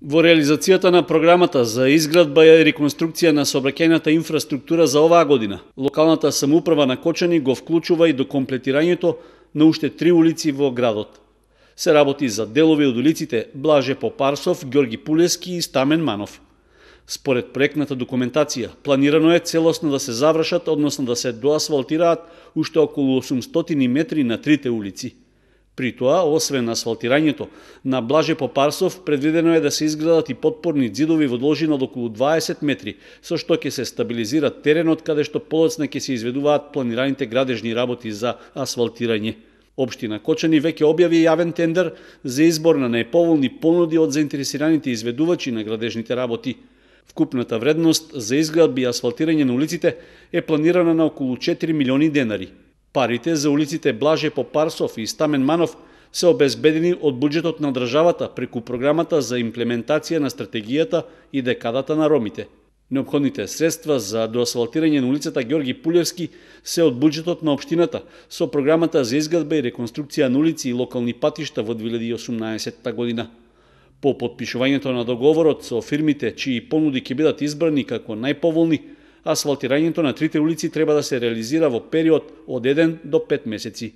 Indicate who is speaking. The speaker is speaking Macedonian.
Speaker 1: Во реализацијата на програмата за изградба и реконструкција на сообраќајната инфраструктура за оваа година, локалната самоуправа на Кочани го вклучува и до комплетирањето на уште три улици во градот. Се работи за делови од улиците Блаже Попарсов, Ѓорги Пулески и Стамен Манов. Според проектната документација, планирано е целосно да се завршат, односно да се доасфалтираат уште околу 800 метри на трите улици. При тоа, освен асфалтирањето, на Блаже Попарсов предвидено е да се изградат и подпорни ѕидови во должина од околу 20 метри, со што ќе се стабилизира теренот каде што полоцна ќе се изведуваат планираните градежни работи за асфалтирање. Обштина Кочани веќе објави јавен тендер за избор на најповолни понуди од заинтересираните изведувачи на градежните работи. Вкупната вредност за изградби и асфалтирање на улиците е планирана на околу 4 милиони денари. Парите за улиците Блаже Попарсов и Стамен Манов се обезбедени од буџетот на државата преку програмата за имплементација на стратегијата и декадата на ромите. Необходните средства за доасфалтирање на улицата Георги Пулевски се од буџетот на општината со програмата за изградба и реконструкција на улици и локални патишта во 2018 година. По подпишувањето на договорот со фирмите чии понуди ќе бидат избрани како најповолни, асфалтирањето на трите улици треба да се реализира во период од 1 до 5 месеци.